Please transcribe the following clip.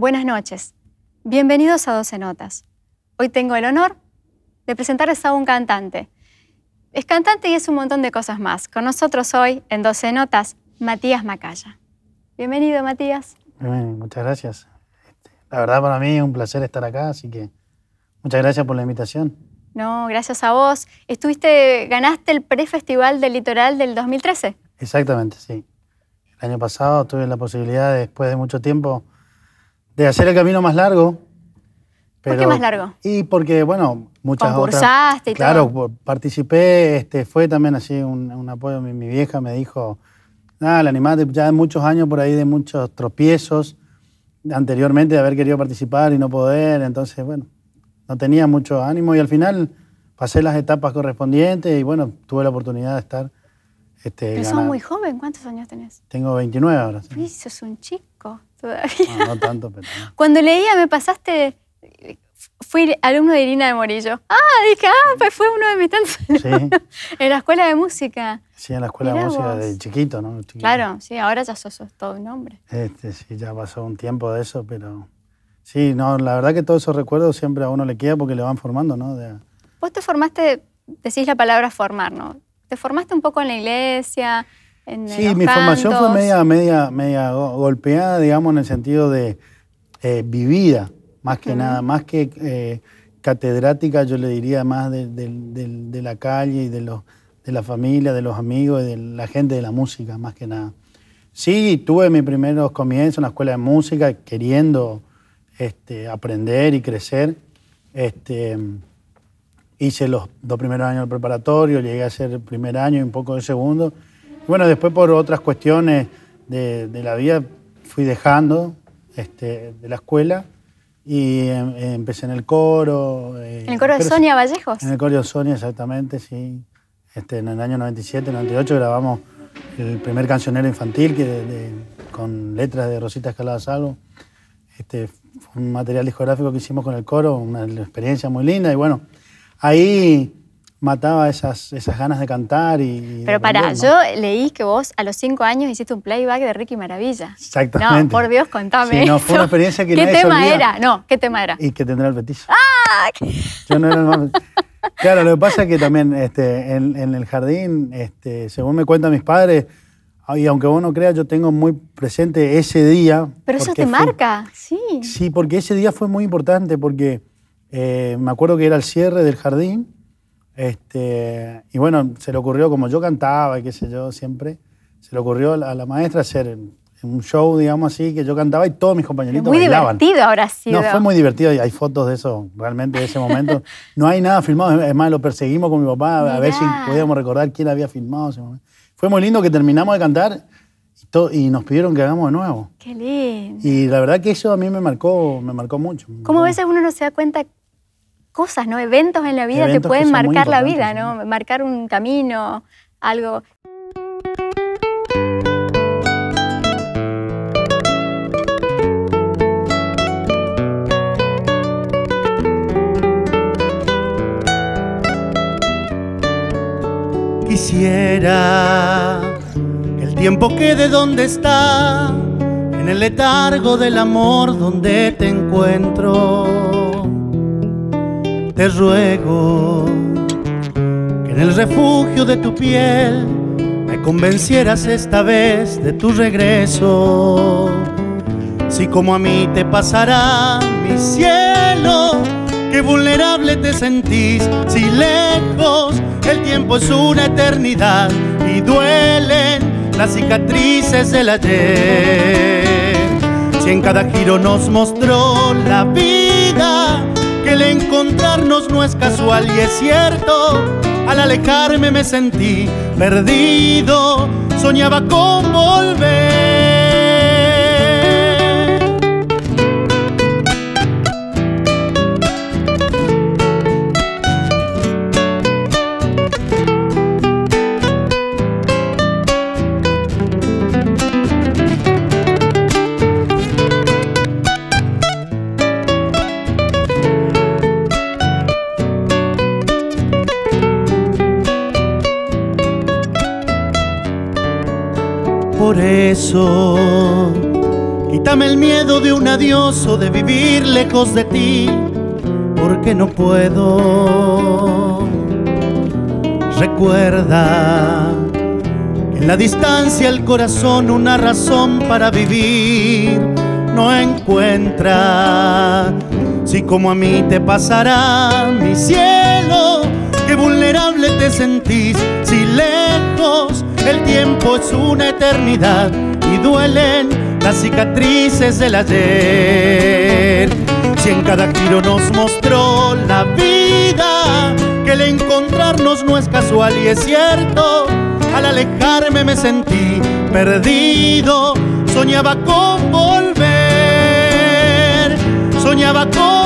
Buenas noches. Bienvenidos a 12 Notas. Hoy tengo el honor de presentarles a un cantante. Es cantante y es un montón de cosas más. Con nosotros hoy, en 12 Notas, Matías Macaya. Bienvenido, Matías. muchas gracias. Este, la verdad para mí es un placer estar acá, así que muchas gracias por la invitación. No, gracias a vos. Estuviste, ganaste el prefestival del Litoral del 2013. Exactamente, sí. El año pasado tuve la posibilidad, después de mucho tiempo, de hacer el camino más largo. ¿Por qué más largo? Y porque, bueno, muchas Concursaste y claro, todo. Claro, participé, este, fue también así un, apoyo. Mi, vieja me dijo, nada, la animate ya de muchos años por ahí, de muchos tropiezos, anteriormente de haber querido participar y no poder, entonces, bueno, no tenía mucho ánimo y al final pasé las etapas correspondientes y, bueno, tuve la oportunidad de estar este, Pero sos muy joven, ¿cuántos años tenés? Tengo 29 ahora. Sí. Sos un chico todavía. No, tanto, pero... Cuando leía me pasaste, fui alumno de Irina de Morillo. Ah, dije, ah, pues fue uno de mis tantos sí. en la escuela de música. Sí, en la escuela de música de chiquito, ¿no? Claro, sí, ahora ya sos, todo un hombre. Este, sí, ya pasó un tiempo de eso, pero... Sí, no, la verdad que todos esos recuerdos siempre a uno le queda porque le van formando, ¿no? Vos te formaste, decís la palabra formar, ¿no? ¿Te formaste un poco en la iglesia? En, sí, mi formación fue media, media, media golpeada, digamos, en el sentido de eh, vivida, más que nada, más que eh, catedrática, yo le diría más de, la calle y de, los, de la familia, de los amigos, de la gente de la música, más que nada. Sí, tuve mis primeros comienzos en la escuela de música, queriendo este, aprender y crecer. Este, hice los dos primeros años del preparatorio, llegué a ser el primer año y un poco de segundo. Bueno, después por otras cuestiones de, la vida fui dejando este, de la escuela y em, empecé en el coro. Eh, ¿En el coro de Sonia Vallejos? En el coro de Sonia, exactamente, sí. Este, en el año 97, 98 grabamos el primer cancionero infantil que con letras de Rosita Escalada Salvo. Este, fue un material discográfico que hicimos con el coro, una experiencia muy linda y bueno, ahí mataba esas, esas ganas de cantar y... Pero para, yo leí que vos a los cinco años hiciste un playback de Ricky Maravilla. Exactamente. No, por Dios, contame. Sí, no, fue una experiencia que ¿Qué tema era? No, ¿qué tema era? Y que tendrá el petiso. ¡Ah! Yo no era el Claro, lo que pasa es que también este, en, en, el jardín, este, según me cuentan mis padres, y aunque vos no creas, yo tengo muy presente ese día. Pero eso te marca, sí. Sí, porque ese día fue muy importante, porque eh, me acuerdo que era el cierre del jardín. Este, y bueno, se le ocurrió, como yo cantaba y qué sé yo, siempre, se le ocurrió a la maestra hacer un show, digamos así, que yo cantaba y todos mis compañeritos muy bailaban. Muy divertido ahora sí. No, fue muy divertido y hay fotos de eso, realmente, de ese momento. no hay nada filmado, es más, lo perseguimos con mi papá a ver si podíamos recordar quién había filmado ese momento. Fue muy lindo que terminamos de cantar y, nos pidieron que hagamos de nuevo. Qué lindo. Y la verdad que eso a mí me marcó, me marcó mucho. ¿Cómo a veces uno no se da cuenta cosas, ¿no? Eventos en la vida te pueden marcar la vida, ¿no? Marcar un camino, algo. Quisiera que el tiempo quede donde está, en el letargo del amor donde te encuentro te ruego que en el refugio de tu piel me convencieras esta vez de tu regreso. Si como a mí te pasará, mi cielo, que vulnerable te sentís, si lejos el tiempo es una eternidad y duelen las cicatrices del ayer. Si en cada giro nos mostró la vida, el encontrarnos no es casual y es cierto. Al alejarme me sentí perdido, soñaba con volver. Por eso Quítame el miedo de un adiós o de vivir lejos de ti, porque no puedo. Recuerda que en la distancia el corazón una razón para vivir no encuentra. Si como a mí te pasará, mi cielo, qué vulnerable te sentís, tiempo es una eternidad y duelen las cicatrices del ayer. Si en cada giro nos mostró la vida, que el encontrarnos no es casual y es cierto, al alejarme me sentí perdido, soñaba con volver, soñaba con